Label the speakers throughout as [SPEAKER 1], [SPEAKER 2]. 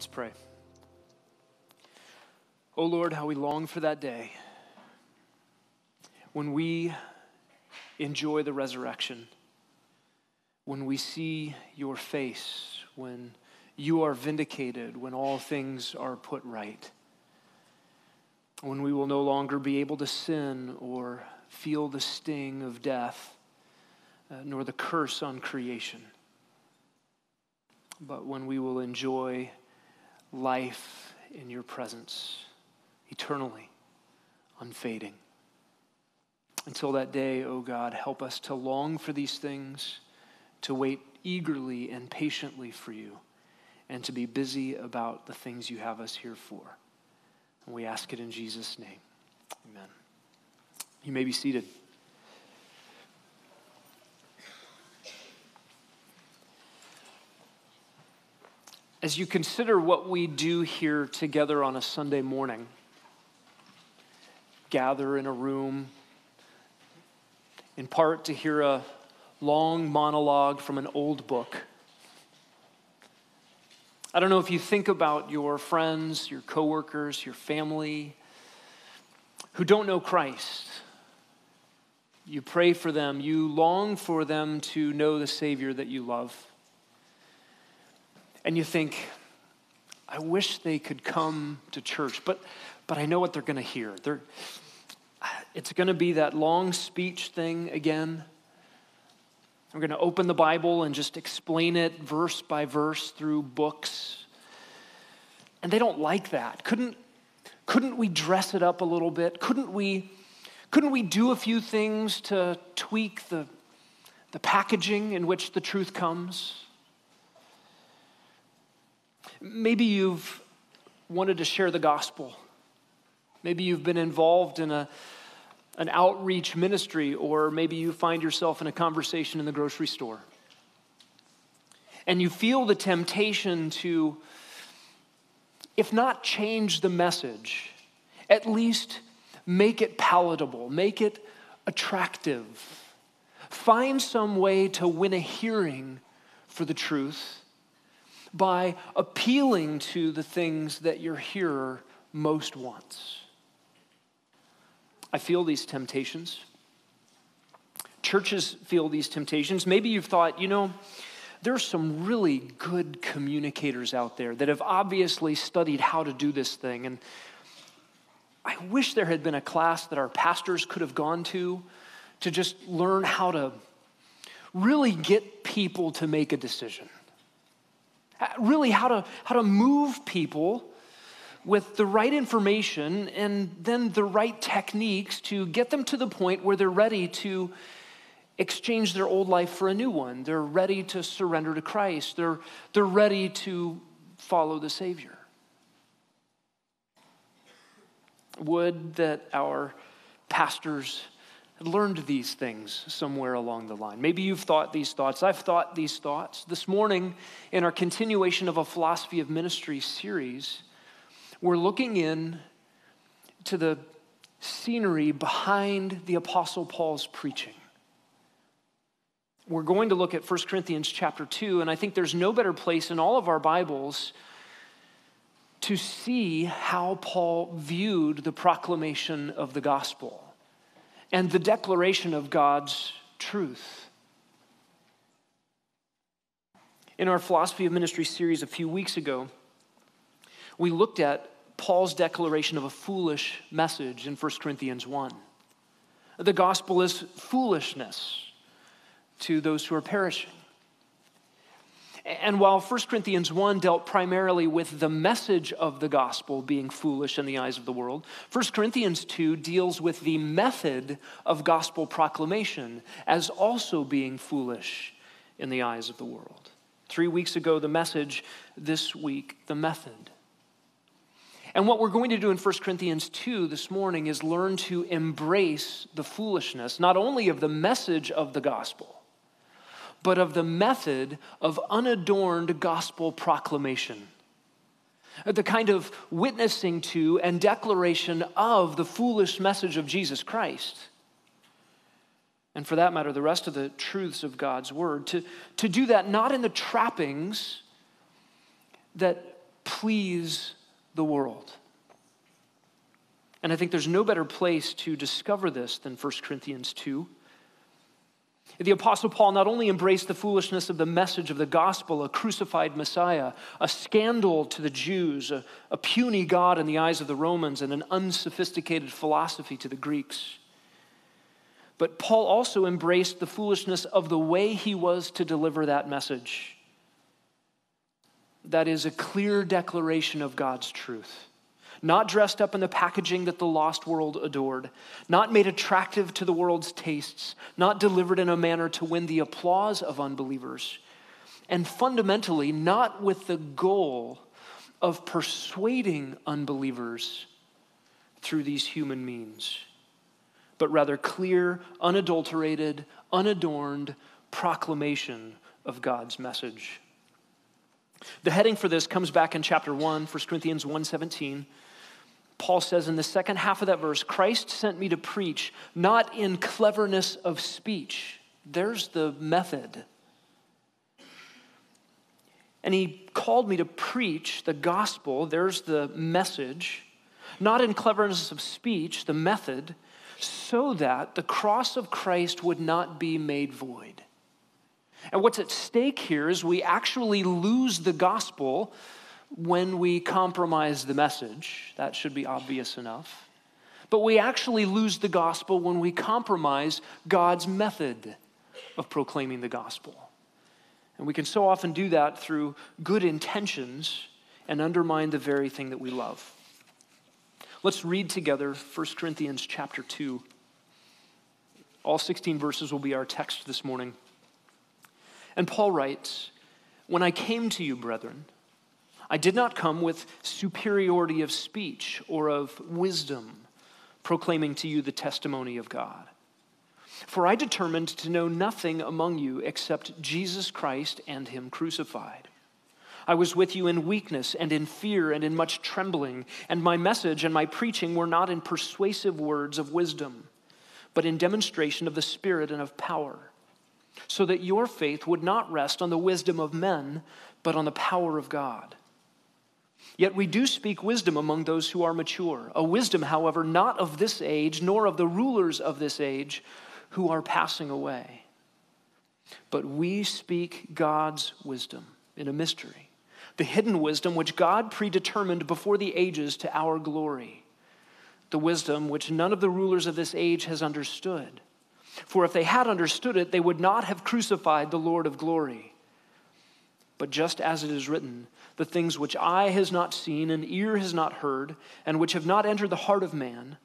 [SPEAKER 1] Let's pray. Oh Lord, how we long for that day when we enjoy the resurrection, when we see your face, when you are vindicated, when all things are put right, when we will no longer be able to sin or feel the sting of death, uh, nor the curse on creation, but when we will enjoy life in your presence eternally, unfading. Until that day, O oh God, help us to long for these things, to wait eagerly and patiently for you, and to be busy about the things you have us here for. And we ask it in Jesus' name. Amen. You may be seated. As you consider what we do here together on a Sunday morning, gather in a room, in part to hear a long monologue from an old book. I don't know if you think about your friends, your coworkers, your family who don't know Christ. You pray for them, you long for them to know the Savior that you love. And you think, I wish they could come to church, but, but I know what they're going to hear. They're, it's going to be that long speech thing again. We're going to open the Bible and just explain it verse by verse through books. And they don't like that. Couldn't, couldn't we dress it up a little bit? Couldn't we, couldn't we do a few things to tweak the, the packaging in which the truth comes? Maybe you've wanted to share the gospel. Maybe you've been involved in a, an outreach ministry, or maybe you find yourself in a conversation in the grocery store. And you feel the temptation to, if not change the message, at least make it palatable, make it attractive. Find some way to win a hearing for the truth by appealing to the things that your hearer most wants. I feel these temptations. Churches feel these temptations. Maybe you've thought, you know, there's some really good communicators out there that have obviously studied how to do this thing. And I wish there had been a class that our pastors could have gone to to just learn how to really get people to make a decision Uh, really how to, how to move people with the right information and then the right techniques to get them to the point where they're ready to exchange their old life for a new one. They're ready to surrender to Christ. They're, they're ready to follow the Savior. Would that our pastors learned these things somewhere along the line. Maybe you've thought these thoughts. I've thought these thoughts. This morning, in our continuation of a philosophy of ministry series, we're looking in to the scenery behind the Apostle Paul's preaching. We're going to look at 1 Corinthians chapter 2, and I think there's no better place in all of our Bibles to see how Paul viewed the proclamation of the gospel and the declaration of God's truth. In our philosophy of ministry series a few weeks ago, we looked at Paul's declaration of a foolish message in 1 Corinthians 1. The gospel is foolishness to those who are perishing. And while 1 Corinthians 1 dealt primarily with the message of the gospel being foolish in the eyes of the world, 1 Corinthians 2 deals with the method of gospel proclamation as also being foolish in the eyes of the world. Three weeks ago, the message, this week, the method. And what we're going to do in 1 Corinthians 2 this morning is learn to embrace the foolishness, not only of the message of the gospel but of the method of unadorned gospel proclamation. The kind of witnessing to and declaration of the foolish message of Jesus Christ. And for that matter, the rest of the truths of God's word. To, to do that not in the trappings that please the world. And I think there's no better place to discover this than 1 Corinthians 2. The Apostle Paul not only embraced the foolishness of the message of the gospel, a crucified Messiah, a scandal to the Jews, a, a, puny God in the eyes of the Romans, and an unsophisticated philosophy to the Greeks. But Paul also embraced the foolishness of the way he was to deliver that message. That is a clear declaration of God's truth not dressed up in the packaging that the lost world adored, not made attractive to the world's tastes, not delivered in a manner to win the applause of unbelievers, and fundamentally, not with the goal of persuading unbelievers through these human means, but rather clear, unadulterated, unadorned proclamation of God's message. The heading for this comes back in chapter 1, 1 Corinthians 1:17. Paul says in the second half of that verse, Christ sent me to preach not in cleverness of speech. There's the method. And he called me to preach the gospel. There's the message. Not in cleverness of speech, the method, so that the cross of Christ would not be made void. And what's at stake here is we actually lose the gospel when we compromise the message. That should be obvious enough. But we actually lose the gospel when we compromise God's method of proclaiming the gospel. And we can so often do that through good intentions and undermine the very thing that we love. Let's read together 1 Corinthians chapter 2. All 16 verses will be our text this morning. And Paul writes, When I came to you, brethren, I did not come with superiority of speech or of wisdom, proclaiming to you the testimony of God. For I determined to know nothing among you except Jesus Christ and Him crucified. I was with you in weakness and in fear and in much trembling, and my message and my preaching were not in persuasive words of wisdom, but in demonstration of the Spirit and of power, so that your faith would not rest on the wisdom of men, but on the power of God. Yet we do speak wisdom among those who are mature, a wisdom, however, not of this age, nor of the rulers of this age who are passing away. But we speak God's wisdom in a mystery, the hidden wisdom which God predetermined before the ages to our glory, the wisdom which none of the rulers of this age has understood. For if they had understood it, they would not have crucified the Lord of glory. But just as it is written, the things which eye has not seen and ear has not heard, and which have not entered the heart of man,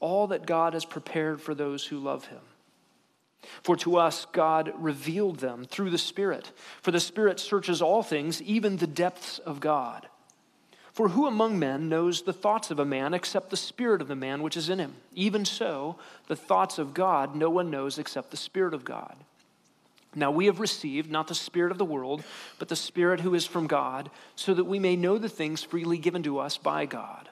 [SPEAKER 1] all that God has prepared for those who love him. For to us God revealed them through the Spirit, for the Spirit searches all things, even the depths of God. For who among men knows the thoughts of a man except the Spirit of the man which is in him? Even so, the thoughts of God no one knows except the Spirit of God. Now we have received not the Spirit of the world, but the Spirit who is from God, so that we may know the things freely given to us by God,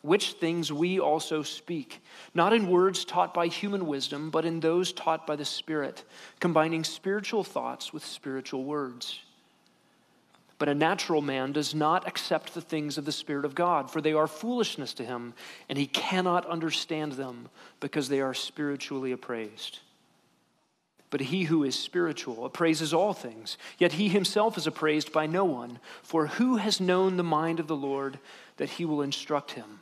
[SPEAKER 1] which things we also speak, not in words taught by human wisdom, but in those taught by the Spirit, combining spiritual thoughts with spiritual words. But a natural man does not accept the things of the Spirit of God, for they are foolishness to him, and he cannot understand them because they are spiritually appraised. But he who is spiritual appraises all things, yet he himself is appraised by no one. For who has known the mind of the Lord that he will instruct him?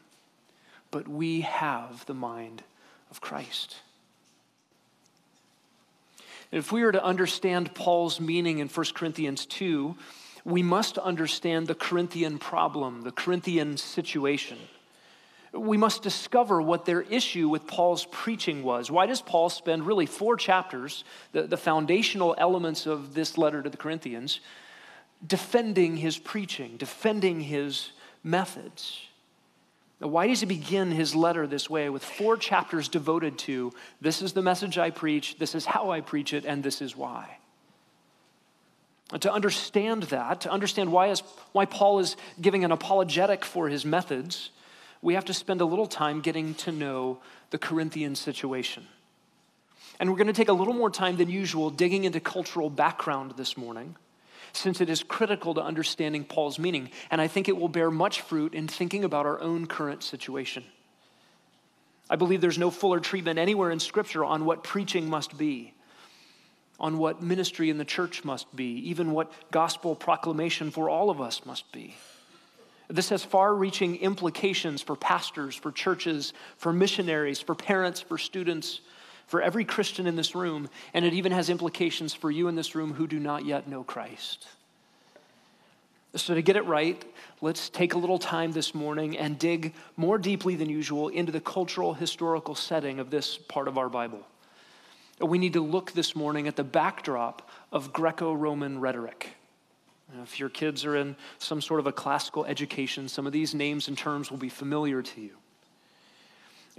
[SPEAKER 1] But we have the mind of Christ. if we are to understand Paul's meaning in 1 Corinthians 2, we must understand the Corinthian problem, the Corinthian situation we must discover what their issue with Paul's preaching was. Why does Paul spend really four chapters, the, the foundational elements of this letter to the Corinthians, defending his preaching, defending his methods? Why does he begin his letter this way with four chapters devoted to this is the message I preach, this is how I preach it, and this is why? To understand that, to understand why, is, why Paul is giving an apologetic for his methods, we have to spend a little time getting to know the Corinthian situation. And we're going to take a little more time than usual digging into cultural background this morning since it is critical to understanding Paul's meaning, and I think it will bear much fruit in thinking about our own current situation. I believe there's no fuller treatment anywhere in Scripture on what preaching must be, on what ministry in the church must be, even what gospel proclamation for all of us must be. This has far reaching implications for pastors, for churches, for missionaries, for parents, for students, for every Christian in this room, and it even has implications for you in this room who do not yet know Christ. So, to get it right, let's take a little time this morning and dig more deeply than usual into the cultural, historical setting of this part of our Bible. We need to look this morning at the backdrop of Greco Roman rhetoric. If your kids are in some sort of a classical education, some of these names and terms will be familiar to you.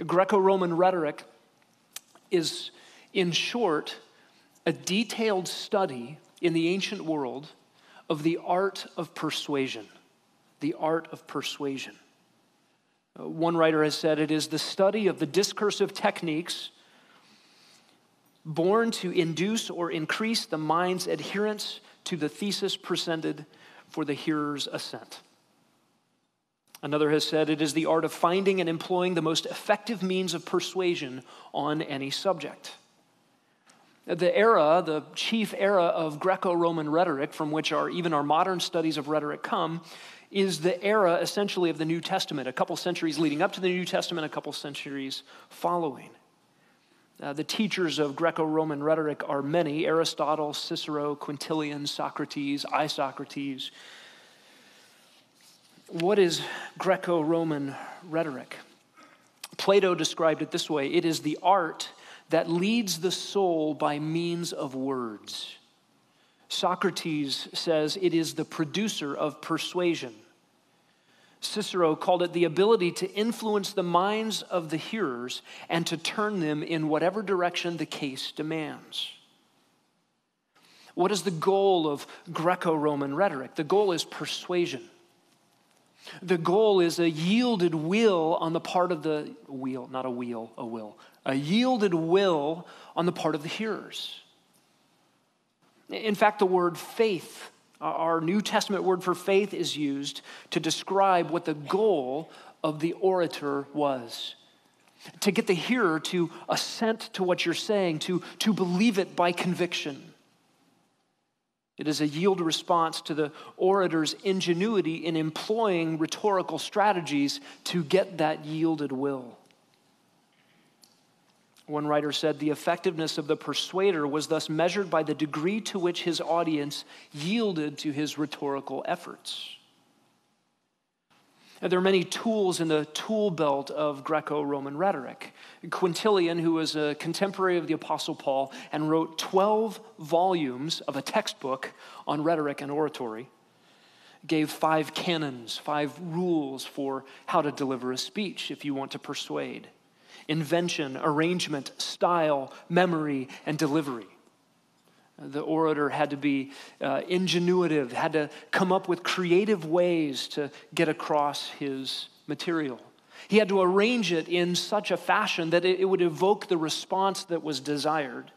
[SPEAKER 1] Greco Roman rhetoric is, in short, a detailed study in the ancient world of the art of persuasion. The art of persuasion. Uh, one writer has said it is the study of the discursive techniques born to induce or increase the mind's adherence to the thesis presented for the hearer's assent. Another has said it is the art of finding and employing the most effective means of persuasion on any subject. The era, the chief era of Greco Roman rhetoric, from which our, even our modern studies of rhetoric come, is the era essentially of the New Testament, a couple centuries leading up to the New Testament, a couple centuries following. Uh, the teachers of Greco Roman rhetoric are many Aristotle, Cicero, Quintilian, Socrates, Isocrates, what is Greco Roman rhetoric? Plato described it this way it is the art that leads the soul by means of words. Socrates says it is the producer of persuasion. Cicero called it the ability to influence the minds of the hearers and to turn them in whatever direction the case demands. What is the goal of Greco Roman rhetoric? The goal is persuasion. The goal is a yielded will on the part of the wheel, not a wheel, a will. A yielded will on the part of the hearers. In fact, the word faith, our New Testament word for faith, is used to describe what the goal of the orator was to get the hearer to assent to what you're saying, to, to believe it by conviction. It is a yield response to the orator's ingenuity in employing rhetorical strategies to get that yielded will. One writer said the effectiveness of the persuader was thus measured by the degree to which his audience yielded to his rhetorical efforts. There are many tools in the tool belt of Greco Roman rhetoric. Quintilian, who was a contemporary of the Apostle Paul and wrote 12 volumes of a textbook on rhetoric and oratory, gave five canons, five rules for how to deliver a speech if you want to persuade invention, arrangement, style, memory, and delivery. The orator had to be uh, ingenuitive, had to come up with creative ways to get across his material. He had to arrange it in such a fashion that it, would evoke the response that was desired.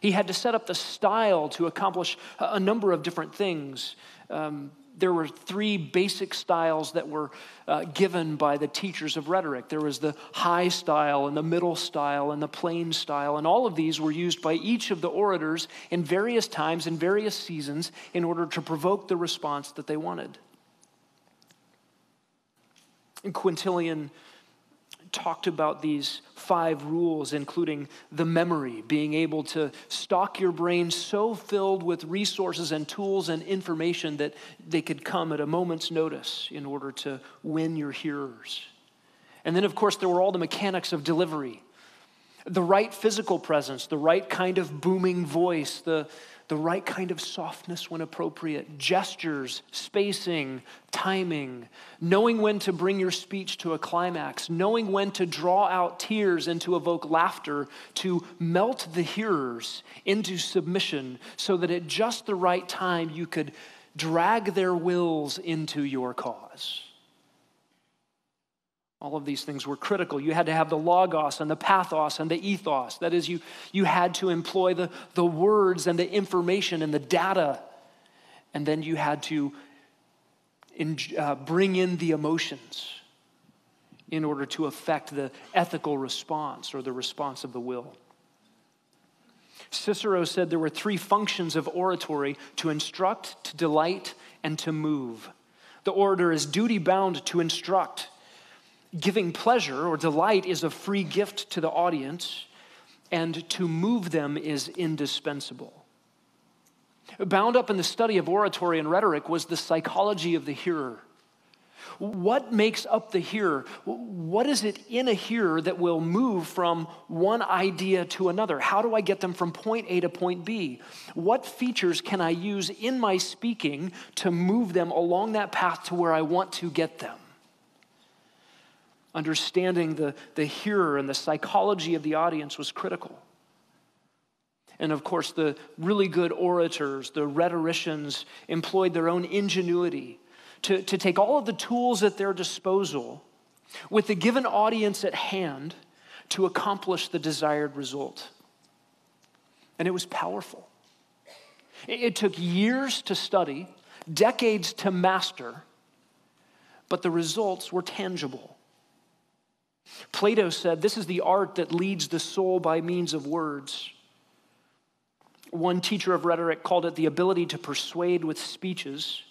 [SPEAKER 1] He had to set up the style to accomplish a, a number of different things. Um, there were three basic styles that were uh, given by the teachers of rhetoric there was the high style, and the middle style, and the plain style. And all of these were used by each of the orators in various times, in various seasons, in order to provoke the response that they wanted. And Quintilian talked about these five rules, including the memory, being able to stock your brain so filled with resources and tools and information that they could come at a moment's notice in order to win your hearers. And then, of course, there were all the mechanics of delivery the right physical presence, the right kind of booming voice, the the right kind of softness when appropriate, gestures, spacing, timing, knowing when to bring your speech to a climax, knowing when to draw out tears and to evoke laughter, to melt the hearers into submission so that at just the right time you could drag their wills into your cause. All of these things were critical. You had to have the logos and the pathos and the ethos. That is, you, you had to employ the, the words and the information and the data and then you had to in, uh, bring in the emotions in order to affect the ethical response or the response of the will. Cicero said there were three functions of oratory to instruct, to delight, and to move. The orator is duty bound to instruct. Giving pleasure or delight is a free gift to the audience, and to move them is indispensable. Bound up in the study of oratory and rhetoric was the psychology of the hearer. What makes up the hearer? What is it in a hearer that will move from one idea to another? How do I get them from point A to point B? What features can I use in my speaking to move them along that path to where I want to get them? Understanding the, the hearer and the psychology of the audience was critical. And of course, the really good orators, the rhetoricians, employed their own ingenuity to, to take all of the tools at their disposal with the given audience at hand to accomplish the desired result. And it was powerful. It, it took years to study, decades to master, but the results were tangible. Plato said, This is the art that leads the soul by means of words. One teacher of rhetoric called it the ability to persuade with speeches.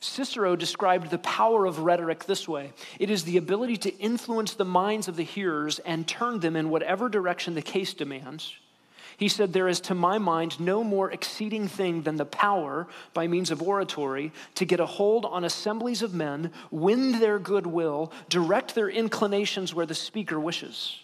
[SPEAKER 1] Cicero described the power of rhetoric this way it is the ability to influence the minds of the hearers and turn them in whatever direction the case demands. He said, There is to my mind no more exceeding thing than the power, by means of oratory, to get a hold on assemblies of men, win their goodwill, direct their inclinations where the speaker wishes.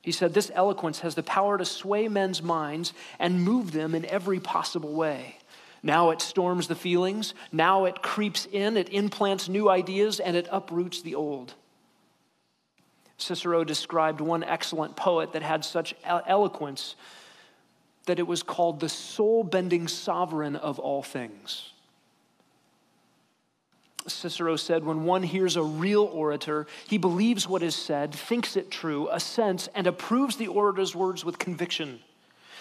[SPEAKER 1] He said, This eloquence has the power to sway men's minds and move them in every possible way. Now it storms the feelings. Now it creeps in, it implants new ideas, and it uproots the old. Cicero described one excellent poet that had such eloquence that it was called the soul bending sovereign of all things. Cicero said, when one hears a real orator, he believes what is said, thinks it true, assents, and approves the orator's words with conviction.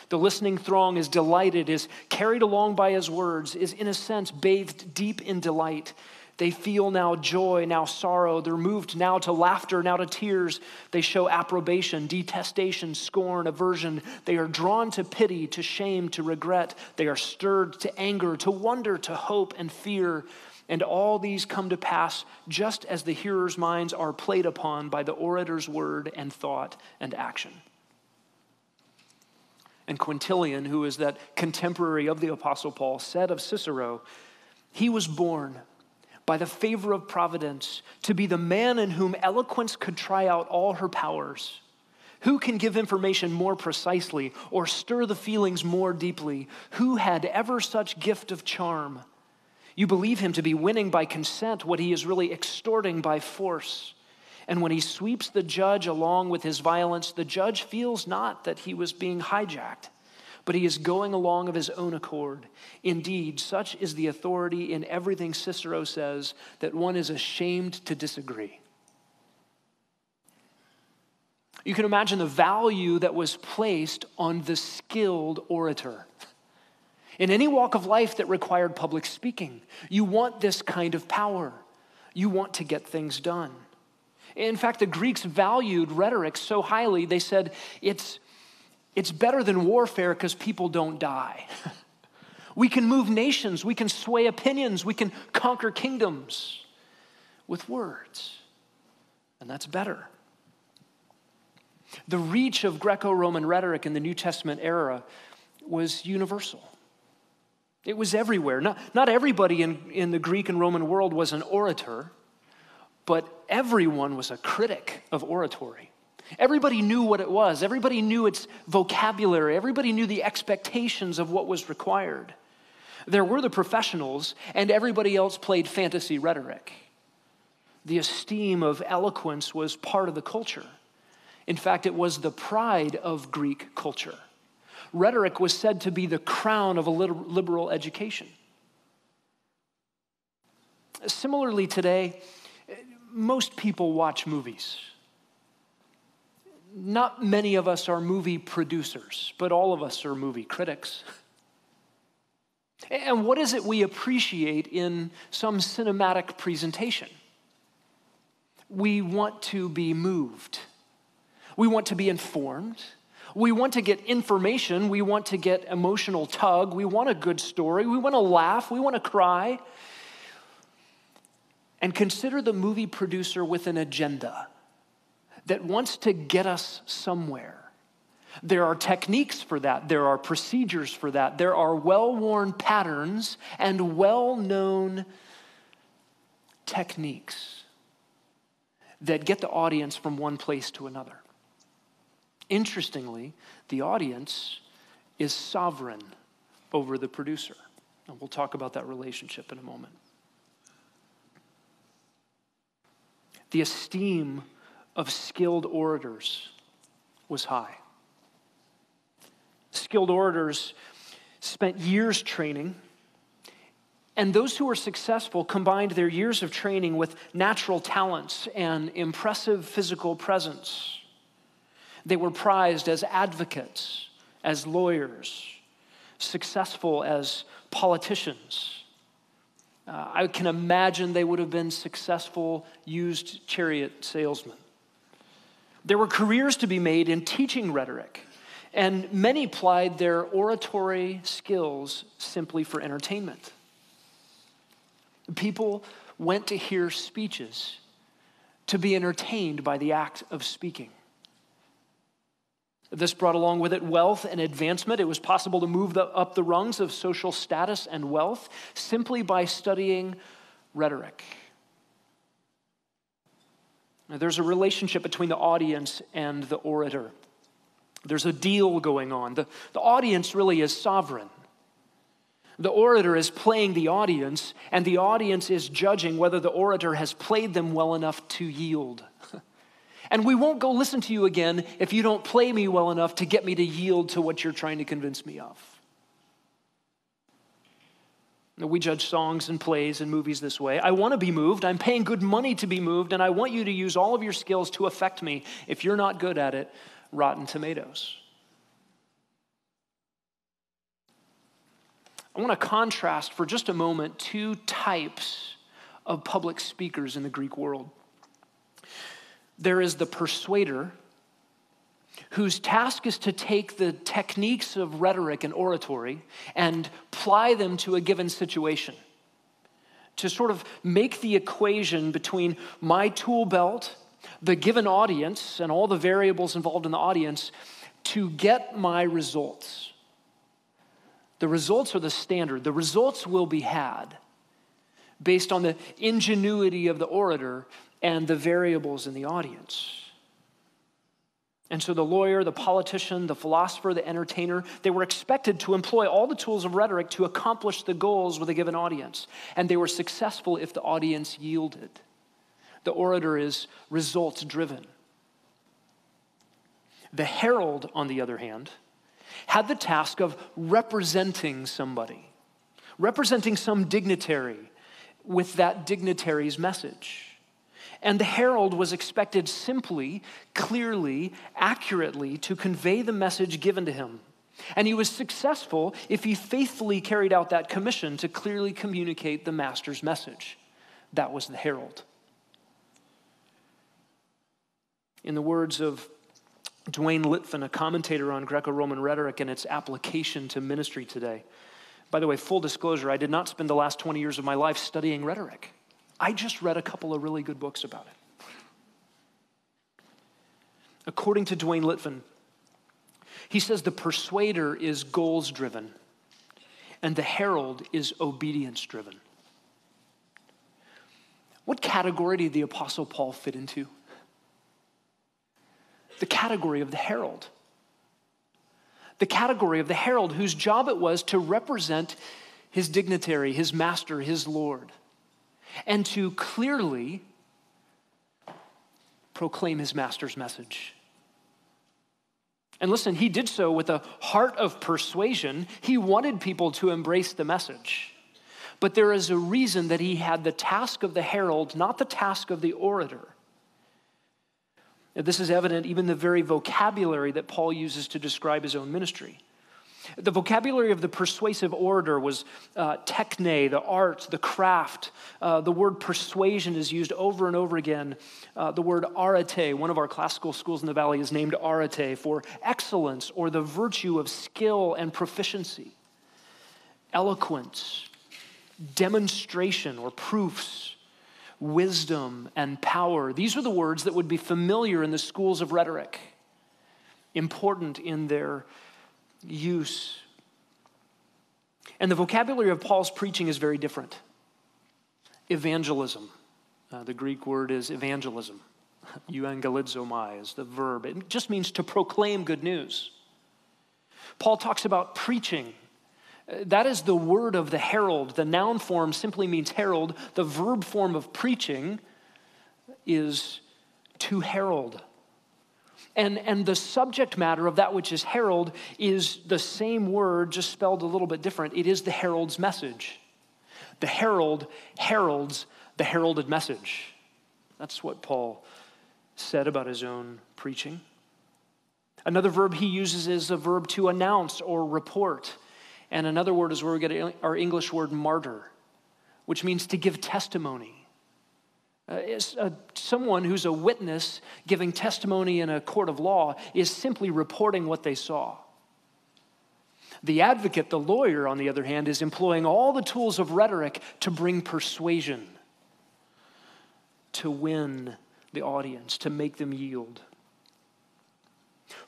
[SPEAKER 1] The listening throng is delighted, is carried along by his words, is in a sense bathed deep in delight. They feel now joy, now sorrow. They're moved now to laughter, now to tears. They show approbation, detestation, scorn, aversion. They are drawn to pity, to shame, to regret. They are stirred to anger, to wonder, to hope, and fear. And all these come to pass just as the hearers' minds are played upon by the orator's word and thought and action. And Quintilian, who is that contemporary of the Apostle Paul, said of Cicero, he was born by the favor of providence to be the man in whom eloquence could try out all her powers. Who can give information more precisely or stir the feelings more deeply? Who had ever such gift of charm? You believe him to be winning by consent what he is really extorting by force. And when he sweeps the judge along with his violence, the judge feels not that he was being hijacked, but he is going along of his own accord. Indeed, such is the authority in everything Cicero says that one is ashamed to disagree. You can imagine the value that was placed on the skilled orator. In any walk of life that required public speaking, you want this kind of power. You want to get things done. In fact, the Greeks valued rhetoric so highly, they said it's, it's better than warfare because people don't die. we can move nations, we can sway opinions, we can conquer kingdoms with words. And that's better. The reach of Greco Roman rhetoric in the New Testament era was universal. It was everywhere. Not, not everybody in, in the Greek and Roman world was an orator, but everyone was a critic of oratory. Everybody knew what it was, everybody knew its vocabulary, everybody knew the expectations of what was required. There were the professionals, and everybody else played fantasy rhetoric. The esteem of eloquence was part of the culture. In fact, it was the pride of Greek culture. Rhetoric was said to be the crown of a liberal education. Similarly, today, most people watch movies. Not many of us are movie producers, but all of us are movie critics. And what is it we appreciate in some cinematic presentation? We want to be moved. We want to be informed. We want to get information. We want to get emotional tug. We want a good story. We want to laugh. We want to cry. And consider the movie producer with an agenda that wants to get us somewhere. There are techniques for that, there are procedures for that, there are well worn patterns and well known techniques that get the audience from one place to another. Interestingly, the audience is sovereign over the producer. And we'll talk about that relationship in a moment. The esteem of skilled orators was high. Skilled orators spent years training, and those who were successful combined their years of training with natural talents and impressive physical presence. They were prized as advocates, as lawyers, successful as politicians. Uh, I can imagine they would have been successful used chariot salesmen. There were careers to be made in teaching rhetoric, and many plied their oratory skills simply for entertainment. People went to hear speeches to be entertained by the act of speaking. This brought along with it wealth and advancement. It was possible to move the, up the rungs of social status and wealth simply by studying rhetoric. Now, there's a relationship between the audience and the orator. There's a deal going on. The, the audience really is sovereign. The orator is playing the audience, and the audience is judging whether the orator has played them well enough to yield. and we won't go listen to you again if you don't play me well enough to get me to yield to what you're trying to convince me of. We judge songs and plays and movies this way. I want to be moved. I'm paying good money to be moved, and I want you to use all of your skills to affect me. If you're not good at it, rotten tomatoes. I want to contrast for just a moment two types of public speakers in the Greek world. There is the persuader whose task is to take the techniques of rhetoric and oratory and apply them to a given situation. To sort of make the equation between my tool belt, the given audience, and all the variables involved in the audience to get my results. The results are the standard, the results will be had based on the ingenuity of the orator and the variables in the audience. And so the lawyer, the politician, the philosopher, the entertainer, they were expected to employ all the tools of rhetoric to accomplish the goals with a given audience. And they were successful if the audience yielded. The orator is results driven. The herald, on the other hand, had the task of representing somebody, representing some dignitary with that dignitary's message. And the herald was expected simply, clearly, accurately to convey the message given to him. And he was successful if he faithfully carried out that commission to clearly communicate the master's message. That was the herald. In the words of Duane Litfin, a commentator on Greco Roman rhetoric and its application to ministry today. By the way, full disclosure, I did not spend the last 20 years of my life studying rhetoric. I just read a couple of really good books about it. According to Duane Litfin, he says the persuader is goals driven and the herald is obedience driven. What category did the Apostle Paul fit into? The category of the herald. The category of the herald whose job it was to represent his dignitary, his master, his Lord and to clearly proclaim his master's message. And listen, he did so with a heart of persuasion. He wanted people to embrace the message. But there is a reason that he had the task of the herald, not the task of the orator. This is evident even the very vocabulary that Paul uses to describe his own ministry. The vocabulary of the persuasive orator was uh, techne, the art, the craft. Uh, the word persuasion is used over and over again. Uh, the word arete, one of our classical schools in the valley, is named arete for excellence or the virtue of skill and proficiency. Eloquence, demonstration or proofs, wisdom and power. These are the words that would be familiar in the schools of rhetoric, important in their use. And the vocabulary of Paul's preaching is very different. Evangelism, uh, the Greek word is evangelism. Euangelizomai is the verb. It just means to proclaim good news. Paul talks about preaching. Uh, that is the word of the herald. The noun form simply means herald. The verb form of preaching is to herald. And, and the subject matter of that which is herald is the same word, just spelled a little bit different. It is the herald's message. The herald heralds the heralded message. That's what Paul said about his own preaching. Another verb he uses is a verb to announce or report. And another word is where we get our English word martyr, which means to give testimony. Uh, a, someone who's a witness giving testimony in a court of law is simply reporting what they saw. The advocate, the lawyer, on the other hand, is employing all the tools of rhetoric to bring persuasion, to win the audience, to make them yield.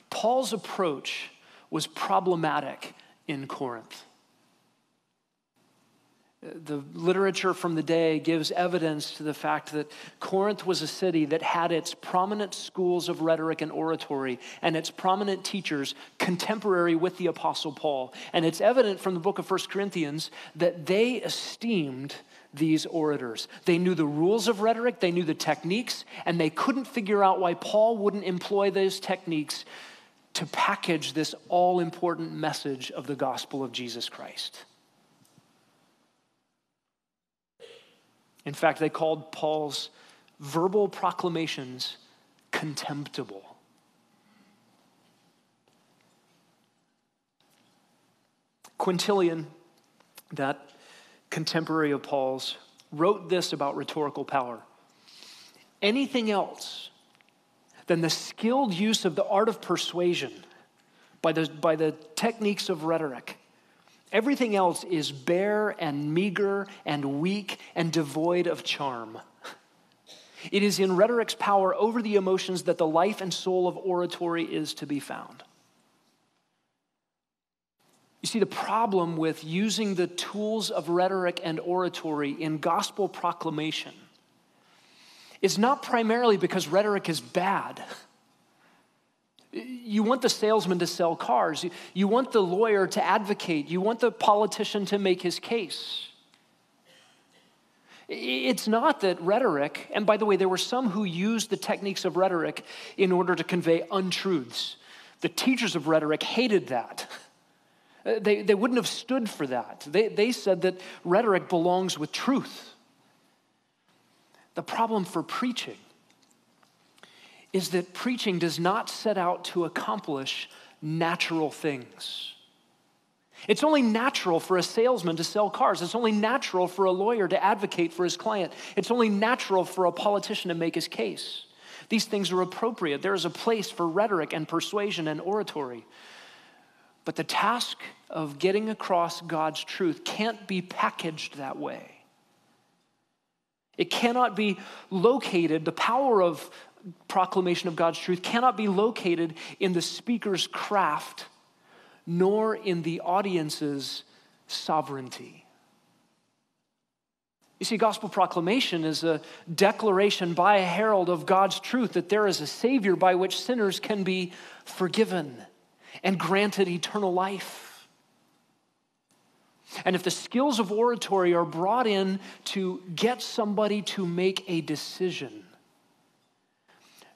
[SPEAKER 1] Paul's approach was problematic in Corinth the literature from the day gives evidence to the fact that Corinth was a city that had its prominent schools of rhetoric and oratory and its prominent teachers contemporary with the Apostle Paul. And it's evident from the book of 1 Corinthians that they esteemed these orators. They knew the rules of rhetoric, they knew the techniques, and they couldn't figure out why Paul wouldn't employ those techniques to package this all important message of the gospel of Jesus Christ. In fact, they called Paul's verbal proclamations contemptible. Quintilian, that contemporary of Paul's, wrote this about rhetorical power. Anything else than the skilled use of the art of persuasion by the, by the techniques of rhetoric Everything else is bare and meager and weak and devoid of charm. It is in rhetoric's power over the emotions that the life and soul of oratory is to be found. You see, the problem with using the tools of rhetoric and oratory in gospel proclamation is not primarily because rhetoric is bad. You want the salesman to sell cars. You want the lawyer to advocate. You want the politician to make his case. It's not that rhetoric, and by the way, there were some who used the techniques of rhetoric in order to convey untruths. The teachers of rhetoric hated that. Uh, they, they wouldn't have stood for that. They, they said that rhetoric belongs with truth. The problem for preaching is that preaching does not set out to accomplish natural things. It's only natural for a salesman to sell cars. It's only natural for a lawyer to advocate for his client. It's only natural for a politician to make his case. These things are appropriate. There is a place for rhetoric and persuasion and oratory. But the task of getting across God's truth can't be packaged that way. It cannot be located, the power of, proclamation of God's truth cannot be located in the speaker's craft nor in the audience's sovereignty. You see, gospel proclamation is a declaration by a herald of God's truth that there is a Savior by which sinners can be forgiven and granted eternal life. And if the skills of oratory are brought in to get somebody to make a decision,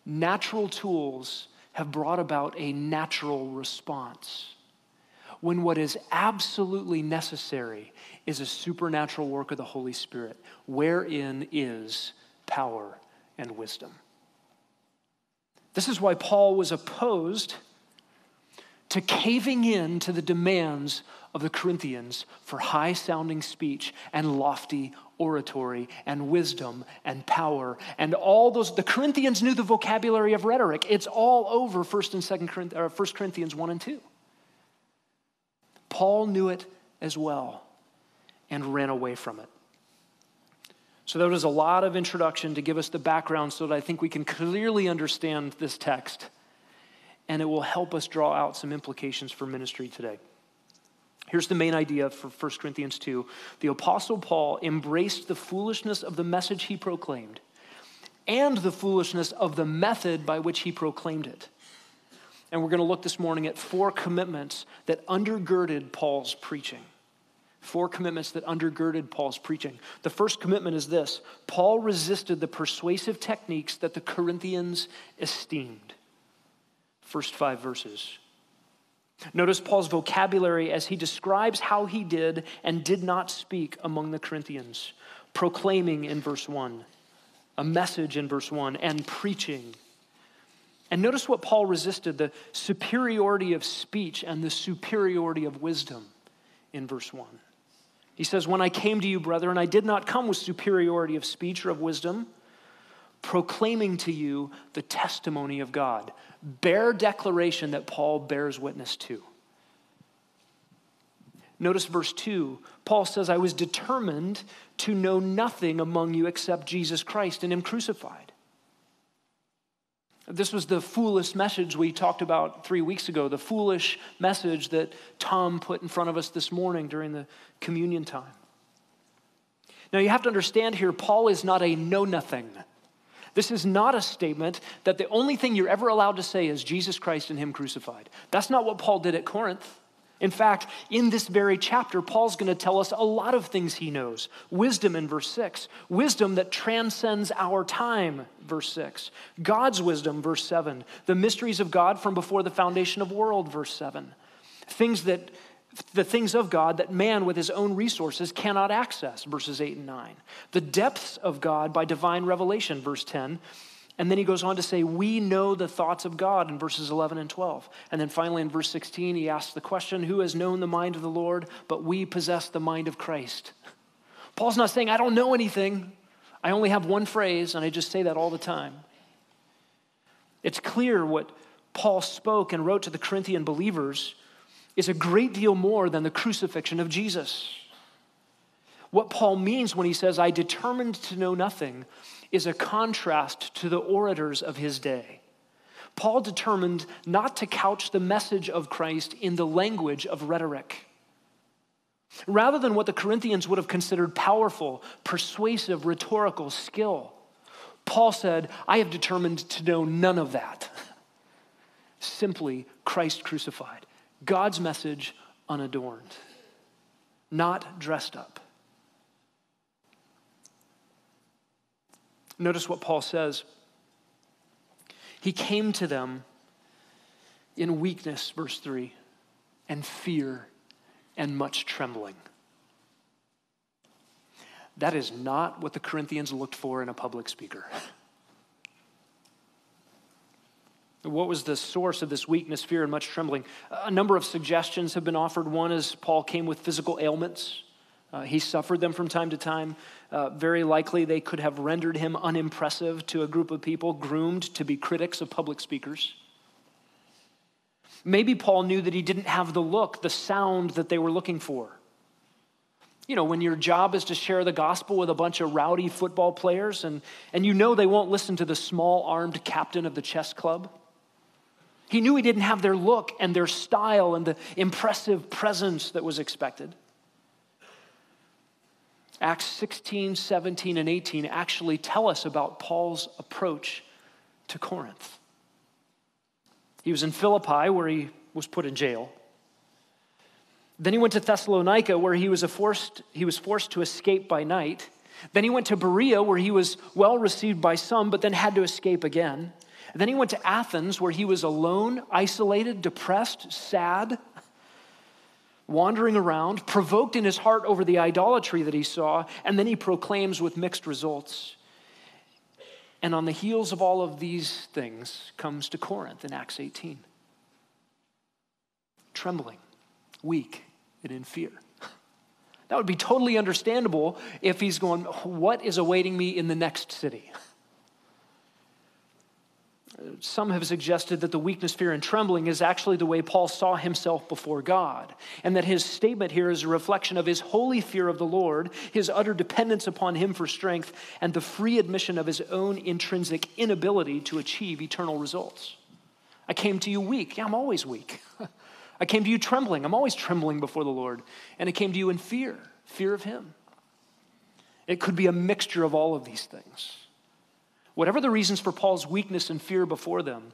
[SPEAKER 1] natural tools have brought about a natural response. When what is absolutely necessary is a supernatural work of the Holy Spirit, wherein is power and wisdom. This is why Paul was opposed to caving in to the demands of the Corinthians for high sounding speech and lofty oratory and wisdom and power and all those the Corinthians knew the vocabulary of rhetoric. It's all over 1st and 2nd Corinthians, uh, 1 Corinthians 1 and 2 Paul knew it as well and ran away from it. So there was a lot of introduction to give us the background so that I think we can clearly understand this text and it will help us draw out some implications for ministry today Here's the main idea for 1 Corinthians 2. The Apostle Paul embraced the foolishness of the message he proclaimed and the foolishness of the method by which he proclaimed it. And we're going to look this morning at four commitments that undergirded Paul's preaching. Four commitments that undergirded Paul's preaching. The first commitment is this Paul resisted the persuasive techniques that the Corinthians esteemed. First five verses. Notice Paul's vocabulary as he describes how he did and did not speak among the Corinthians, proclaiming in verse 1, a message in verse 1, and preaching. And notice what Paul resisted the superiority of speech and the superiority of wisdom in verse 1. He says, When I came to you, brethren, I did not come with superiority of speech or of wisdom, proclaiming to you the testimony of God bare declaration that Paul bears witness to. Notice verse 2. Paul says, I was determined to know nothing among you except Jesus Christ and Him crucified. This was the foolish message we talked about three weeks ago, the foolish message that Tom put in front of us this morning during the communion time. Now, you have to understand here, Paul is not a know nothing. This is not a statement that the only thing you're ever allowed to say is Jesus Christ and Him crucified. That's not what Paul did at Corinth. In fact, in this very chapter, Paul's going to tell us a lot of things he knows. Wisdom in verse 6, wisdom that transcends our time, verse 6. God's wisdom, verse 7. The mysteries of God from before the foundation of world, verse 7. Things that the things of God that man with his own resources cannot access, verses 8 and 9. The depths of God by divine revelation, verse 10. And then he goes on to say, We know the thoughts of God in verses 11 and 12. And then finally in verse 16, he asks the question, Who has known the mind of the Lord? But we possess the mind of Christ. Paul's not saying, I don't know anything. I only have one phrase, and I just say that all the time. It's clear what Paul spoke and wrote to the Corinthian believers is a great deal more than the crucifixion of Jesus. What Paul means when he says, I determined to know nothing, is a contrast to the orators of his day. Paul determined not to couch the message of Christ in the language of rhetoric. Rather than what the Corinthians would have considered powerful, persuasive, rhetorical skill, Paul said, I have determined to know none of that. Simply Christ crucified. God's message unadorned, not dressed up. Notice what Paul says. He came to them in weakness, verse 3, and fear and much trembling. That is not what the Corinthians looked for in a public speaker. What was the source of this weakness, fear, and much trembling? A number of suggestions have been offered. One is Paul came with physical ailments. Uh, he suffered them from time to time. Uh, very likely, they could have rendered him unimpressive to a group of people groomed to be critics of public speakers. Maybe Paul knew that he didn't have the look, the sound that they were looking for. You know, when your job is to share the gospel with a bunch of rowdy football players and, and you know they won't listen to the small armed captain of the chess club. He knew he didn't have their look and their style and the impressive presence that was expected. Acts 16, 17, and 18 actually tell us about Paul's approach to Corinth. He was in Philippi, where he was put in jail. Then he went to Thessalonica, where he was, forced, he was forced to escape by night. Then he went to Berea, where he was well received by some, but then had to escape again. And then he went to Athens, where he was alone, isolated, depressed, sad, wandering around, provoked in his heart over the idolatry that he saw, and then he proclaims with mixed results. And on the heels of all of these things comes to Corinth in Acts 18. trembling, weak, and in fear. That would be totally understandable if he's going, What is awaiting me in the next city? Some have suggested that the weakness, fear, and trembling is actually the way Paul saw himself before God, and that his statement here is a reflection of his holy fear of the Lord, his utter dependence upon him for strength, and the free admission of his own intrinsic inability to achieve eternal results. I came to you weak. Yeah, I'm always weak. I came to you trembling. I'm always trembling before the Lord. And I came to you in fear, fear of him. It could be a mixture of all of these things. Whatever the reasons for Paul's weakness and fear before them,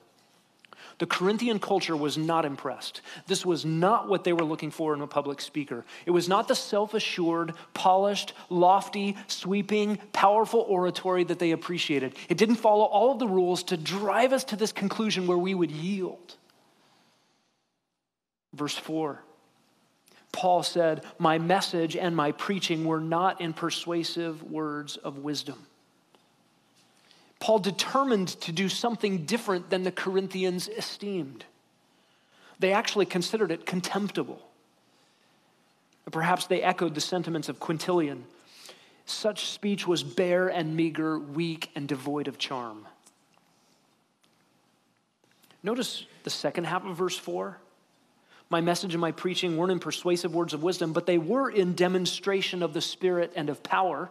[SPEAKER 1] the Corinthian culture was not impressed. This was not what they were looking for in a public speaker. It was not the self assured, polished, lofty, sweeping, powerful oratory that they appreciated. It didn't follow all of the rules to drive us to this conclusion where we would yield. Verse 4 Paul said, My message and my preaching were not in persuasive words of wisdom. Paul determined to do something different than the Corinthians esteemed. They actually considered it contemptible. Perhaps they echoed the sentiments of Quintilian. Such speech was bare and meager, weak and devoid of charm. Notice the second half of verse 4. My message and my preaching weren't in persuasive words of wisdom, but they were in demonstration of the Spirit and of power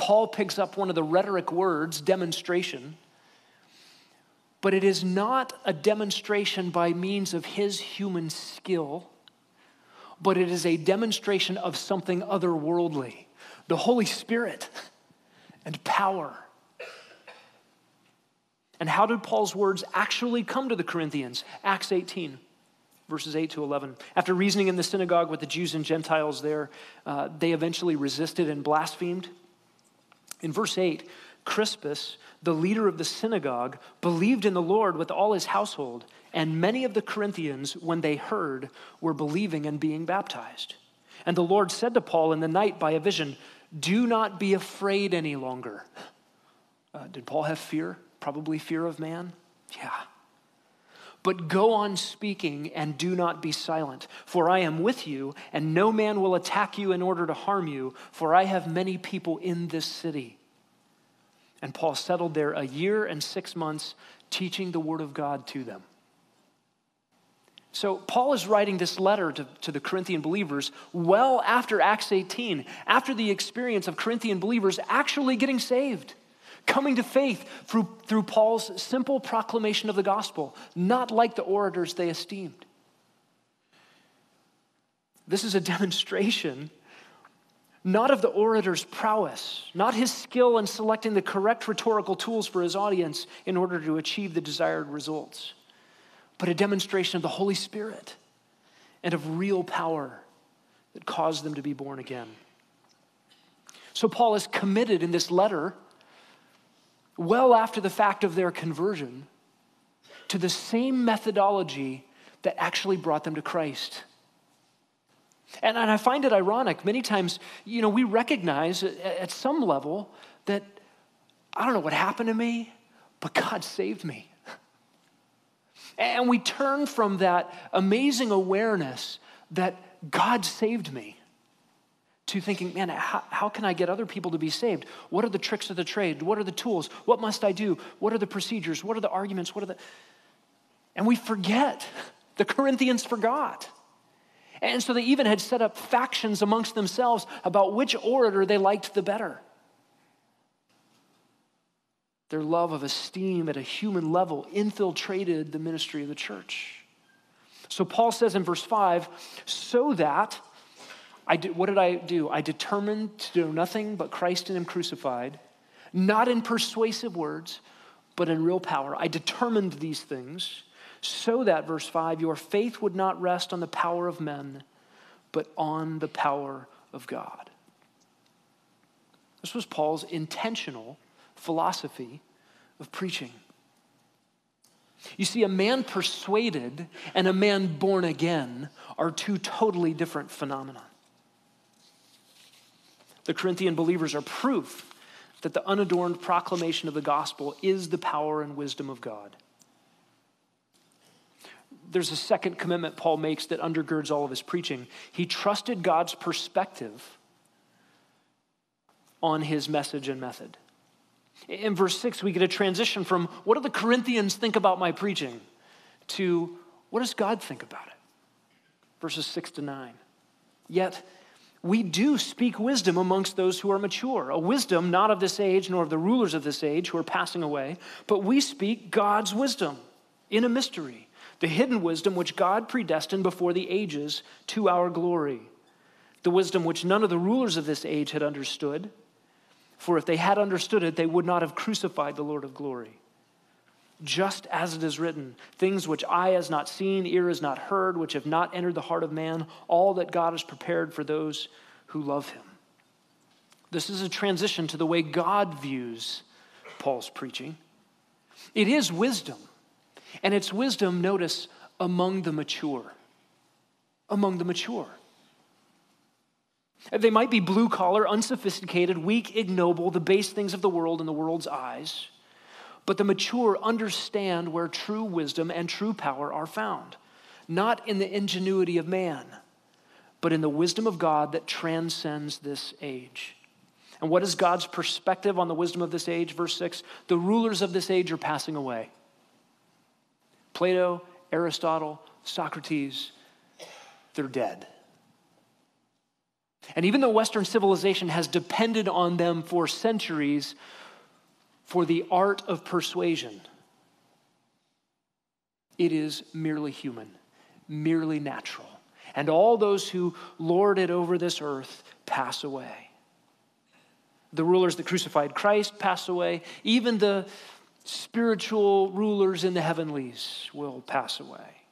[SPEAKER 1] Paul picks up one of the rhetoric words, demonstration, but it is not a demonstration by means of his human skill, but it is a demonstration of something otherworldly the Holy Spirit and power. And how did Paul's words actually come to the Corinthians? Acts 18 verses 8 to 11. After reasoning in the synagogue with the Jews and Gentiles there, uh, they eventually resisted and blasphemed. In verse 8, Crispus, the leader of the synagogue, believed in the Lord with all his household, and many of the Corinthians, when they heard, were believing and being baptized. And the Lord said to Paul in the night by a vision, Do not be afraid any longer. Uh, did Paul have fear? Probably fear of man? Yeah. But go on speaking and do not be silent, for I am with you, and no man will attack you in order to harm you, for I have many people in this city. And Paul settled there a year and six months, teaching the word of God to them. So, Paul is writing this letter to, to the Corinthian believers well after Acts 18, after the experience of Corinthian believers actually getting saved coming to faith through, through Paul's simple proclamation of the gospel, not like the orators they esteemed. This is a demonstration not of the orator's prowess, not his skill in selecting the correct rhetorical tools for his audience in order to achieve the desired results, but a demonstration of the Holy Spirit and of real power that caused them to be born again. So, Paul is committed in this letter well after the fact of their conversion, to the same methodology that actually brought them to Christ. And, and I find it ironic. Many times, you know, we recognize at, at some level that I don't know what happened to me, but God saved me. And we turn from that amazing awareness that God saved me to thinking, man, how, how, can I get other people to be saved? What are the tricks of the trade? What are the tools? What must I do? What are the procedures? What are the arguments? What are the. And we forget. The Corinthians forgot. And so they even had set up factions amongst themselves about which orator they liked the better. Their love of esteem at a human level infiltrated the ministry of the church. So Paul says in verse 5 so that I did, what did I do? I determined to do nothing but Christ and Him crucified, not in persuasive words, but in real power. I determined these things so that, verse 5, your faith would not rest on the power of men, but on the power of God. This was Paul's intentional philosophy of preaching. You see, a man persuaded and a man born again are two totally different phenomena. The Corinthian believers are proof that the unadorned proclamation of the gospel is the power and wisdom of God. there's a second commitment Paul makes that undergirds all of his preaching. He trusted God's perspective on his message and method. In verse 6, we get a transition from what do the Corinthians think about my preaching to what does God think about it? Verses 6 to 9. Yet, we do speak wisdom amongst those who are mature, a wisdom not of this age nor of the rulers of this age who are passing away, but we speak God's wisdom in a mystery, the hidden wisdom which God predestined before the ages to our glory, the wisdom which none of the rulers of this age had understood. For if they had understood it, they would not have crucified the Lord of glory. Just as it is written, things which eye has not seen, ear has not heard, which have not entered the heart of man, all that God has prepared for those who love him. This is a transition to the way God views Paul's preaching. It is wisdom, and it's wisdom, notice, among the mature. Among the mature. They might be blue collar, unsophisticated, weak, ignoble, the base things of the world in the world's eyes. But the mature understand where true wisdom and true power are found, not in the ingenuity of man, but in the wisdom of God that transcends this age. And what is God's perspective on the wisdom of this age? Verse 6 The rulers of this age are passing away. Plato, Aristotle, Socrates, they're dead. And even though Western civilization has depended on them for centuries for the art of persuasion, it is merely human, merely natural. And all those who lord it over this earth pass away. The rulers that crucified Christ pass away. Even the spiritual rulers in the heavenlies will pass away.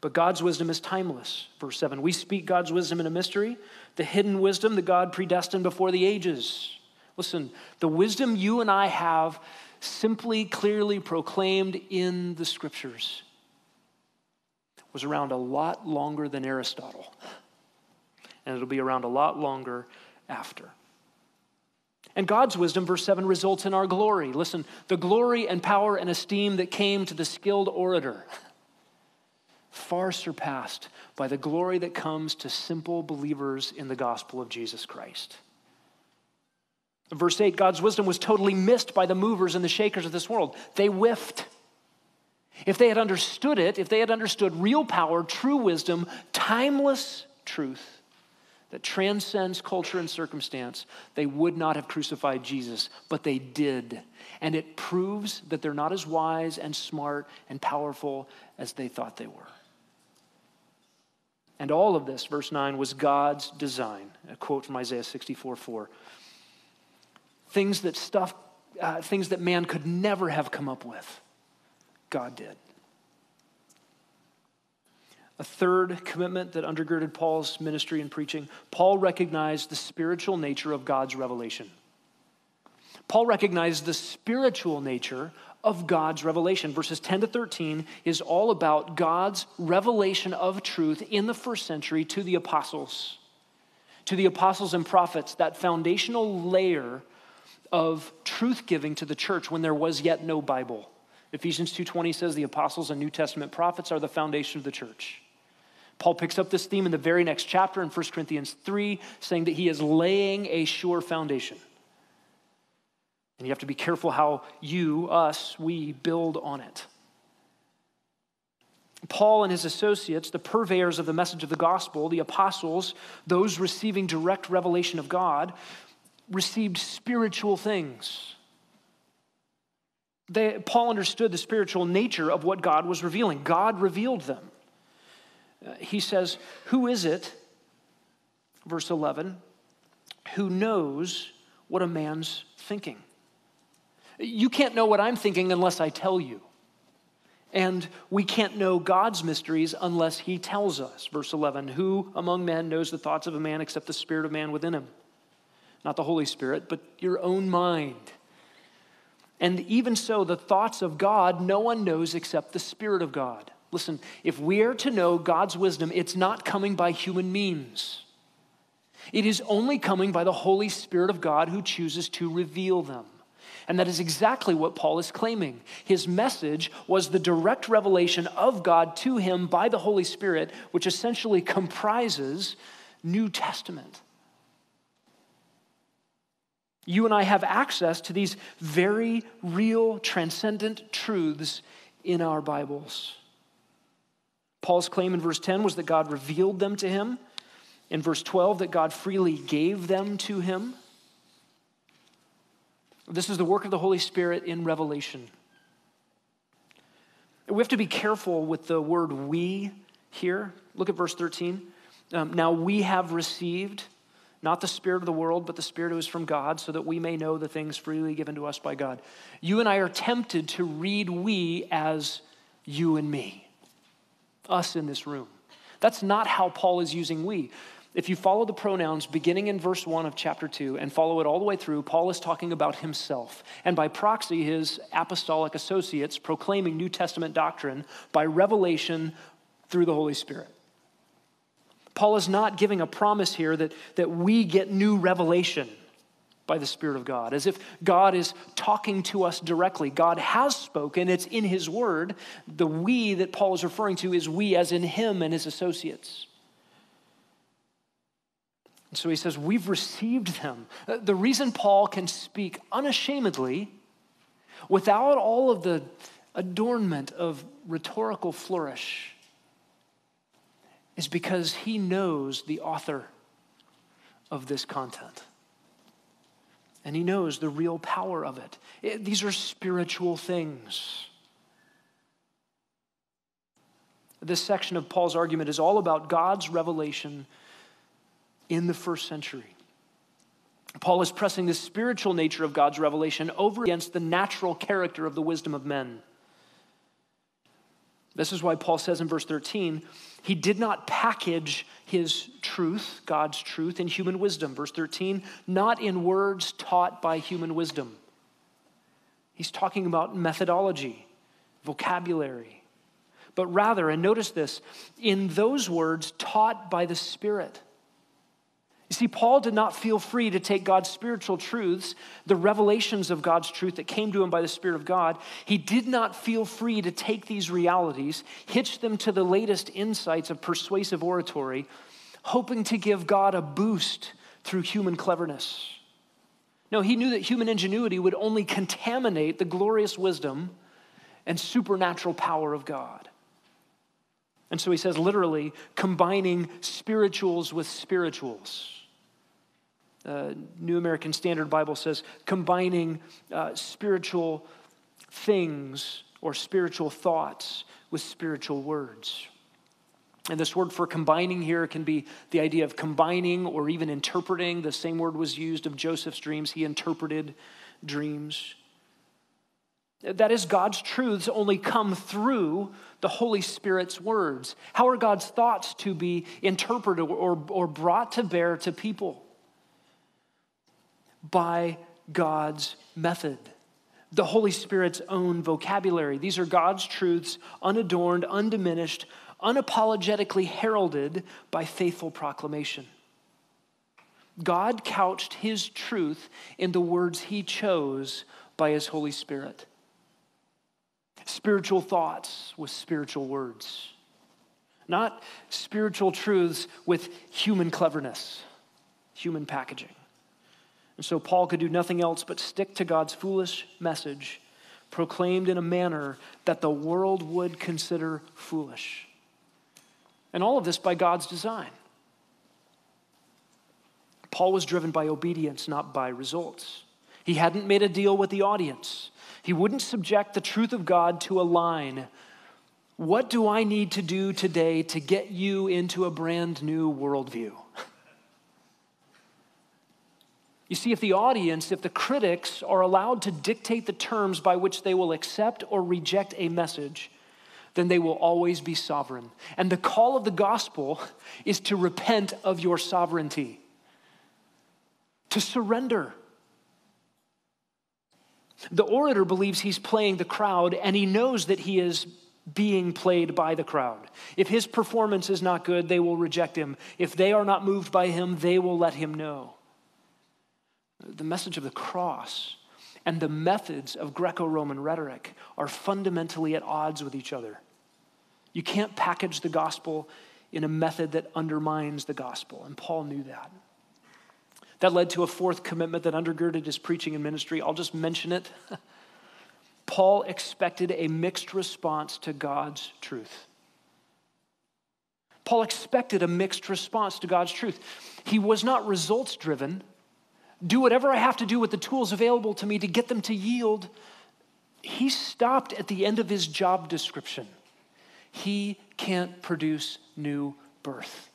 [SPEAKER 1] But God's wisdom is timeless. Verse 7 We speak God's wisdom in a mystery, the hidden wisdom that God predestined before the ages. Listen, the wisdom you and I have simply clearly proclaimed in the scriptures was around a lot longer than Aristotle. And it'll be around a lot longer after. And God's wisdom, verse 7, results in our glory. Listen, the glory and power and esteem that came to the skilled orator far surpassed by the glory that comes to simple believers in the gospel of Jesus Christ. Verse 8, God's wisdom was totally missed by the movers and the shakers of this world. They whiffed. If they had understood it, if they had understood real power, true wisdom, timeless truth that transcends culture and circumstance, they would not have crucified Jesus, but they did. And it proves that they're not as wise and smart and powerful as they thought they were. And all of this, verse 9, was God's design. A quote from Isaiah 64 4. Things that stuff, uh, things that man could never have come up with, God did. A third commitment that undergirded Paul's ministry and preaching Paul recognized the spiritual nature of God's revelation. Paul recognized the spiritual nature of God's revelation. Verses 10 to 13 is all about God's revelation of truth in the first century to the apostles. To the apostles and prophets, that foundational layer of truth giving to the church when there was yet no Bible. Ephesians 2:20 says the apostles and New Testament prophets are the foundation of the church. Paul picks up this theme in the very next chapter in 1 Corinthians 3 saying that he is laying a sure foundation. And you have to be careful how you, us, we build on it. Paul and his associates, the purveyors of the message of the gospel, the apostles, those receiving direct revelation of God, received spiritual things. They, Paul understood the spiritual nature of what God was revealing. God revealed them. Uh, he says, Who is it, verse 11, who knows what a man's thinking? You can't know what I'm thinking unless I tell you. And we can't know God's mysteries unless He tells us. Verse 11 Who among men knows the thoughts of a man except the spirit of man within him? Not the Holy Spirit, but your own mind. And even so, the thoughts of God, no one knows except the Spirit of God. Listen, if we are to know God's wisdom, it's not coming by human means. It is only coming by the Holy Spirit of God who chooses to reveal them. And that is exactly what Paul is claiming. His message was the direct revelation of God to him by the Holy Spirit, which essentially comprises New Testament. You and I have access to these very real, transcendent truths in our Bibles. Paul's claim in verse 10 was that God revealed them to him. In verse 12, that God freely gave them to him. This is the work of the Holy Spirit in revelation. We have to be careful with the word we here. Look at verse 13. Um, now we have received not the spirit of the world, but the spirit who is from God, so that we may know the things freely given to us by God. You and I are tempted to read we as you and me, us in this room. That's not how Paul is using we. If you follow the pronouns beginning in verse 1 of chapter 2 and follow it all the way through, Paul is talking about himself, and by proxy, his apostolic associates proclaiming New Testament doctrine by revelation through the Holy Spirit. Paul is not giving a promise here that, that we get new revelation by the Spirit of God, as if God is talking to us directly. God has spoken, it's in His Word. The we that Paul is referring to is we, as in Him and His associates. So he says, We've received them. Uh, the reason Paul can speak unashamedly without all of the adornment of rhetorical flourish is because he knows the author of this content. And he knows the real power of it. it these are spiritual things. This section of Paul's argument is all about God's revelation in the first century. Paul is pressing the spiritual nature of God's revelation over against the natural character of the wisdom of men. This is why Paul says in verse 13, he did not package his truth, God's truth, in human wisdom. Verse 13, not in words taught by human wisdom. He's talking about methodology, vocabulary, but rather, and notice this, in those words taught by the Spirit. You see, Paul did not feel free to take God's spiritual truths, the revelations of God's truth that came to him by the Spirit of God. He did not feel free to take these realities, hitch them to the latest insights of persuasive oratory, hoping to give God a boost through human cleverness. No, he knew that human ingenuity would only contaminate the glorious wisdom and supernatural power of God. And so he says, literally, combining spirituals with spirituals uh, New American Standard Bible says combining uh, spiritual things or spiritual thoughts with spiritual words. And this word for combining here can be the idea of combining or even interpreting. The same word was used of Joseph's dreams. He interpreted dreams. That is, God's truths only come through the Holy Spirit's words. How are God's thoughts to be interpreted or, or brought to bear to people? By God's method, the Holy Spirit's own vocabulary. These are God's truths, unadorned, undiminished, unapologetically heralded by faithful proclamation. God couched his truth in the words he chose by his Holy Spirit. Spiritual thoughts with spiritual words, not spiritual truths with human cleverness, human packaging. And so Paul could do nothing else but stick to God's foolish message, proclaimed in a manner that the world would consider foolish. And all of this by God's design. Paul was driven by obedience, not by results. He hadn't made a deal with the audience. He wouldn't subject the truth of God to a line. What do I need to do today to get you into a brand new worldview? You see, if the audience, if the critics are allowed to dictate the terms by which they will accept or reject a message, then they will always be sovereign. And the call of the gospel is to repent of your sovereignty, to surrender. The orator believes he's playing the crowd, and he knows that he is being played by the crowd. If his performance is not good, they will reject him. If they are not moved by him, they will let him know. The message of the cross and the methods of Greco Roman rhetoric are fundamentally at odds with each other. You can't package the gospel in a method that undermines the gospel, and Paul knew that. That led to a fourth commitment that undergirded his preaching and ministry. I'll just mention it. Paul expected a mixed response to God's truth. Paul expected a mixed response to God's truth. He was not results driven. Do whatever I have to do with the tools available to me to get them to yield. He stopped at the end of his job description. He can't produce new birth.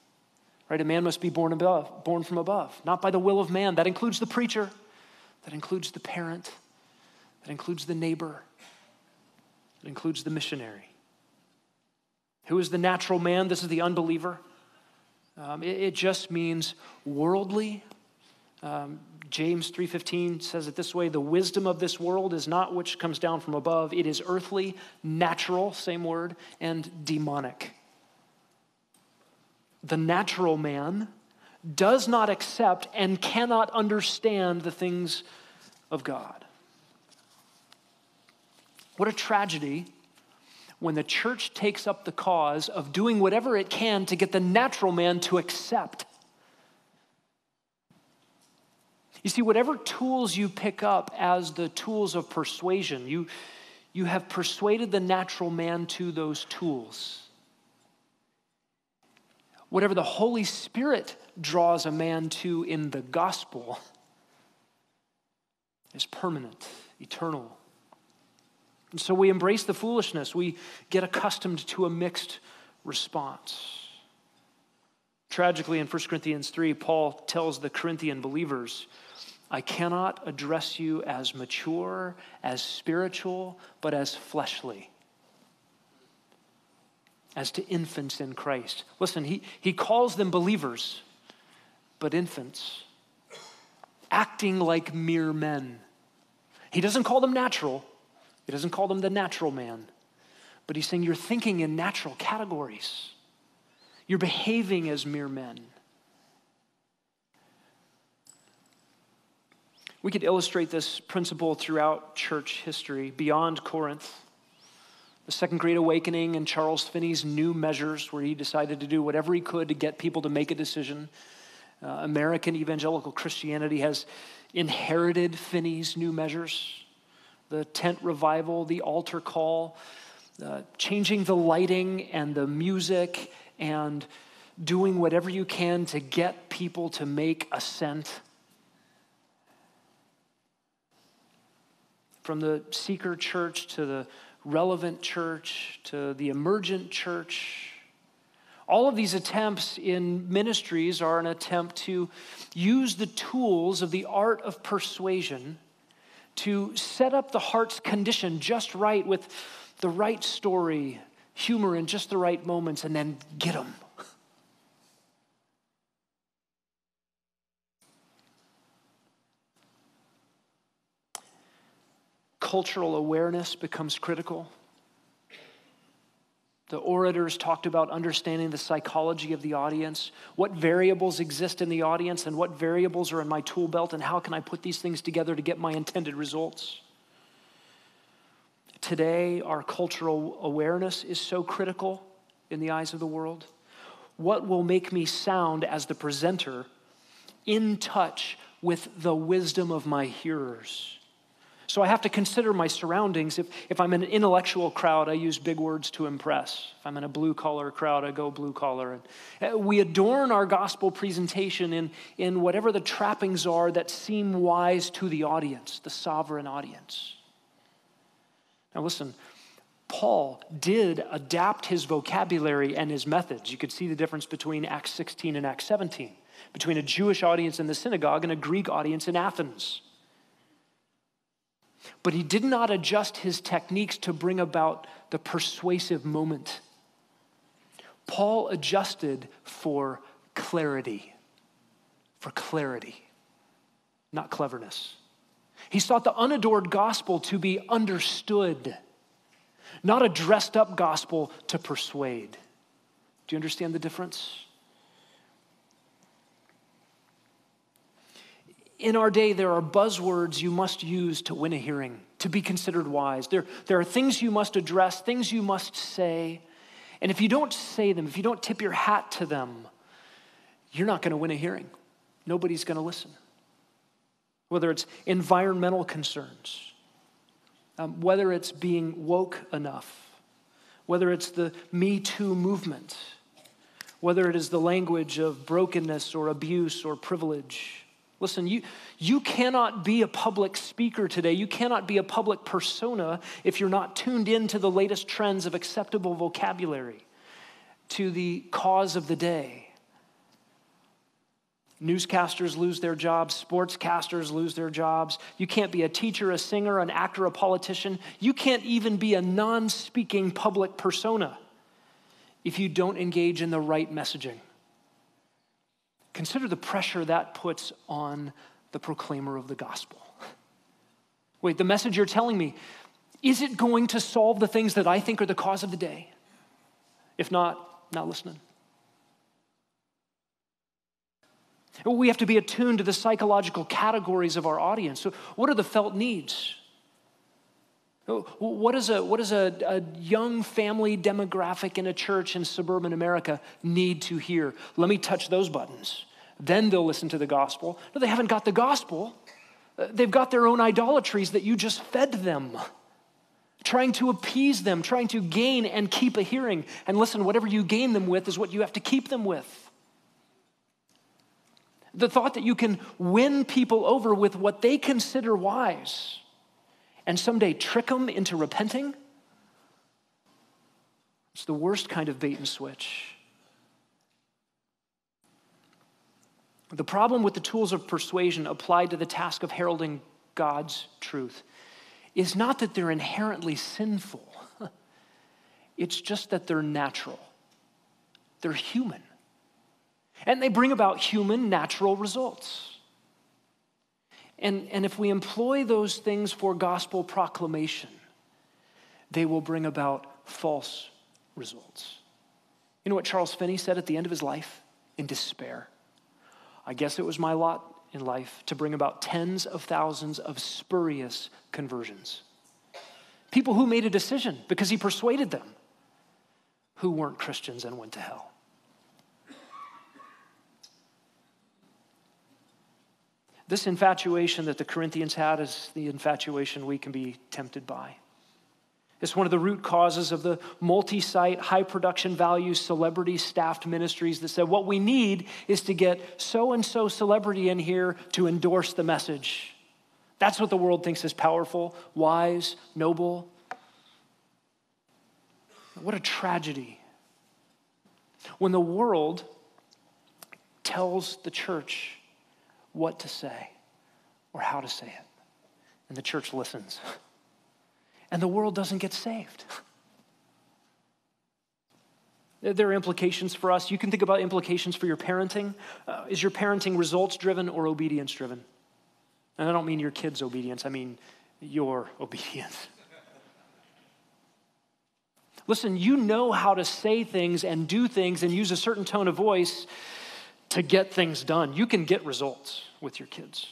[SPEAKER 1] Right? A man must be born above, born from above, not by the will of man. That includes the preacher, that includes the parent, that includes the neighbor, that includes the missionary. Who is the natural man? This is the unbeliever. Um, it, it, just means worldly. Um, James 3:15 says it this way, the wisdom of this world is not which comes down from above, it is earthly, natural, same word, and demonic. The natural man does not accept and cannot understand the things of God. What a tragedy when the church takes up the cause of doing whatever it can to get the natural man to accept. You see, whatever tools you pick up as the tools of persuasion, you, you have persuaded the natural man to those tools. Whatever the Holy Spirit draws a man to in the gospel is permanent, eternal. And so we embrace the foolishness. We get accustomed to a mixed response. Tragically, in 1 Corinthians 3, Paul tells the Corinthian believers, I cannot address you as mature, as spiritual, but as fleshly, as to infants in Christ. Listen, he, he calls them believers, but infants, acting like mere men. He doesn't call them natural, he doesn't call them the natural man, but he's saying you're thinking in natural categories. You're behaving as mere men. We could illustrate this principle throughout church history beyond Corinth. The Second Great Awakening and Charles Finney's new measures, where he decided to do whatever he could to get people to make a decision. Uh, American evangelical Christianity has inherited Finney's new measures the tent revival, the altar call, uh, changing the lighting and the music, and doing whatever you can to get people to make assent. From the seeker church to the relevant church to the emergent church. All of these attempts in ministries are an attempt to use the tools of the art of persuasion to set up the heart's condition just right with the right story, humor in just the right moments, and then get them. Cultural awareness becomes critical. The orators talked about understanding the psychology of the audience, what variables exist in the audience, and what variables are in my tool belt, and how can I put these things together to get my intended results. Today, our cultural awareness is so critical in the eyes of the world. What will make me sound as the presenter in touch with the wisdom of my hearers? So I have to consider my surroundings. If, if I'm in an intellectual crowd, I use big words to impress. If I'm in a blue collar crowd, I go blue collar. And uh, we adorn our gospel presentation in, in whatever the trappings are that seem wise to the audience, the sovereign audience. Now, listen, Paul did adapt his vocabulary and his methods. You could see the difference between Acts 16 and Acts 17, between a Jewish audience in the synagogue and a Greek audience in Athens. But he did not adjust his techniques to bring about the persuasive moment. Paul adjusted for clarity, for clarity, not cleverness. He sought the unadored gospel to be understood, not a dressed up gospel to persuade. Do you understand the difference? In our day, there are buzzwords you must use to win a hearing, to be considered wise. There, there are things you must address, things you must say. And if you don't say them, if you don't tip your hat to them, you're not going to win a hearing. Nobody's going to listen. Whether it's environmental concerns, um, whether it's being woke enough, whether it's the Me Too movement, whether it is the language of brokenness or abuse or privilege. Listen, you, you cannot be a public speaker today. You cannot be a public persona if you're not tuned in to the latest trends of acceptable vocabulary, to the cause of the day. Newscasters lose their jobs, sportscasters lose their jobs. You can't be a teacher, a singer, an actor, a politician. You can't even be a non speaking public persona if you don't engage in the right messaging. Consider the pressure that puts on the proclaimer of the gospel. Wait, the message you're telling me, is it going to solve the things that I think are the cause of the day? If not, not listening. We have to be attuned to the psychological categories of our audience. So, what are the felt needs? Oh, what does a, what does a, a young family demographic in a church in suburban America need to hear? Let me touch those buttons. Then they'll listen to the gospel. No, they haven't got the gospel. Uh, they've got their own idolatries that you just fed them, trying to appease them, trying to gain and keep a hearing. And listen, whatever you gain them with is what you have to keep them with. The thought that you can win people over with what they consider wise and someday trick them into repenting, it's the worst kind of bait and switch. The problem with the tools of persuasion applied to the task of heralding God's truth is not that they're inherently sinful, it's just that they're natural, they're human, and they bring about human natural results. And, and if we employ those things for gospel proclamation, they will bring about false results. You know what Charles Finney said at the end of his life in despair? I guess it was my lot in life to bring about tens of thousands of spurious conversions. People who made a decision because he persuaded them who weren't Christians and went to hell. This infatuation that the Corinthians had is the infatuation we can be tempted by. It's one of the root causes of the multi site, high production value, celebrity staffed ministries that said what we need is to get so and so celebrity in here to endorse the message. That's what the world thinks is powerful, wise, noble. What a tragedy. When the world tells the church what to say or how to say it, and the church listens. and the world doesn't get saved. There are implications for us. You can think about implications for your parenting. Uh, is your parenting results driven or obedience driven? And I don't mean your kids' obedience, I mean your obedience. Listen, you know how to say things and do things and use a certain tone of voice to get things done. You can get results with your kids.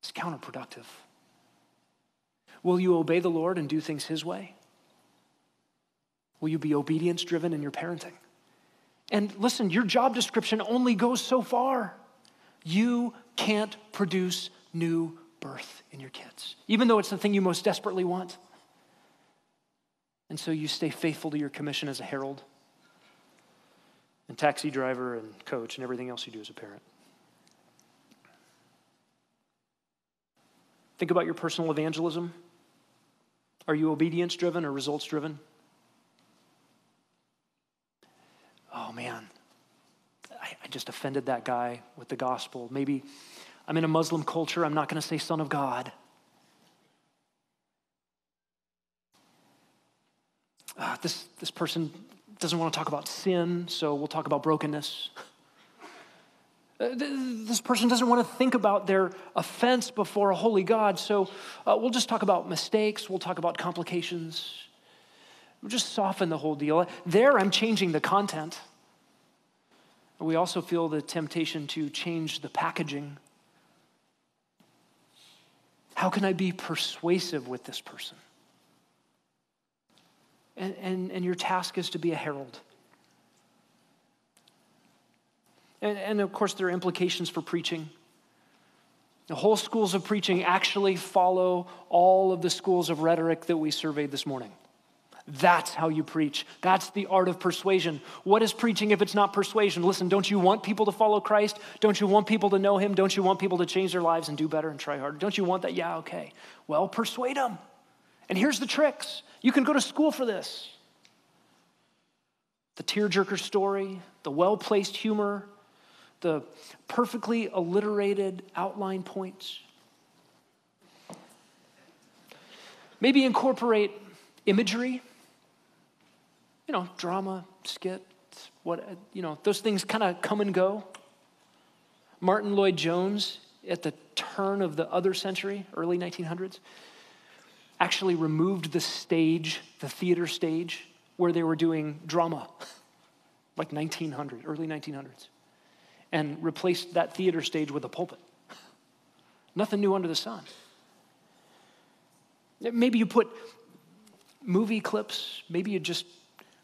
[SPEAKER 1] It's counterproductive. Will you obey the Lord and do things His way? Will you be obedience driven in your parenting? And listen, your job description only goes so far. You can't produce new birth in your kids, even though it's the thing you most desperately want. And so you stay faithful to your commission as a herald and taxi driver and coach and everything else you do as a parent. Think about your personal evangelism. Are you obedience driven or results driven? Oh man, I, I, just offended that guy with the gospel. Maybe I'm in a Muslim culture, I'm not going to say Son of God. Uh, this, this person doesn't want to talk about sin, so we'll talk about brokenness. Uh, this person doesn't want to think about their offense before a holy God, so uh, we'll just talk about mistakes, we'll talk about complications. We'll just soften the whole deal. There, I'm changing the content. We also feel the temptation to change the packaging. How can I be persuasive with this person? And, and, and your task is to be a herald And, and of course, there are implications for preaching. The whole schools of preaching actually follow all of the schools of rhetoric that we surveyed this morning. That's how you preach. That's the art of persuasion. What is preaching if it's not persuasion? Listen, don't you want people to follow Christ? Don't you want people to know him? Don't you want people to change their lives and do better and try harder? Don't you want that? Yeah, okay. Well, persuade them. And here's the tricks you can go to school for this the tearjerker story, the well placed humor, the perfectly alliterated outline points. Maybe incorporate imagery, you know, drama, skit, what, you know, those things kind of come and go. Martyn Lloyd-Jones, at the turn of the other century, early 1900s, actually removed the stage, the theater stage, where they were doing drama, like 1900, early 1900s and replaced that theater stage with a pulpit. Nothing new under the sun. Maybe you put movie clips, maybe you just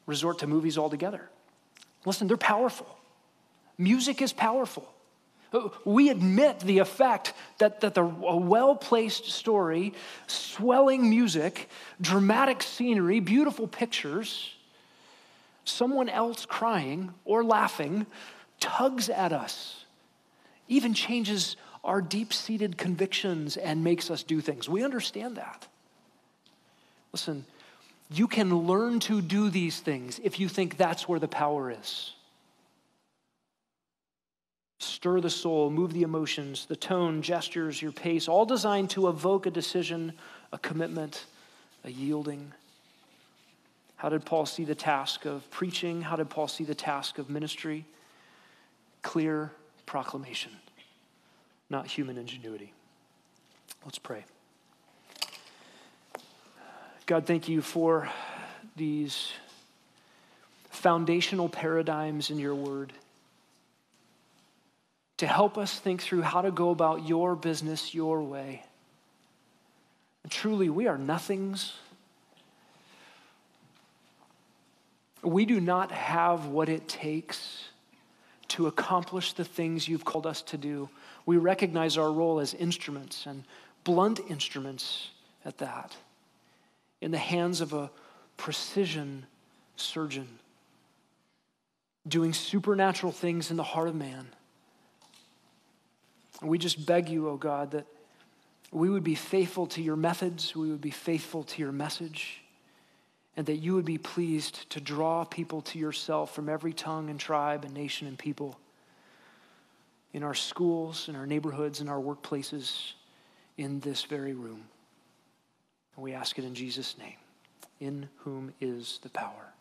[SPEAKER 1] resort to movies altogether. Listen, they're powerful. Music is powerful. We admit the effect that, that the, a well placed story, swelling music, dramatic scenery, beautiful pictures, someone else crying or laughing tugs at us, even changes our deep seated convictions and makes us do things. We understand that. Listen, you can learn to do these things if you think that's where the power is. Stir the soul, move the emotions, the tone, gestures, your pace, all designed to evoke a decision, a commitment, a yielding. How did Paul see the task of preaching? How did Paul see the task of ministry? Clear proclamation, not human ingenuity. Let's pray. God, thank you for these foundational paradigms in your word to help us think through how to go about your business your way. Truly, we are nothings. We do not have what it takes to accomplish the things you've called us to do. We recognize our role as instruments and blunt instruments at that in the hands of a precision surgeon doing supernatural things in the heart of man. And we just beg you, oh God, that we would be faithful to your methods, we would be faithful to your message and that you would be pleased to draw people to yourself from every tongue and tribe and nation and people in our schools, in our neighborhoods, in our workplaces, in this very room. And we ask it in Jesus' name, in whom is the power.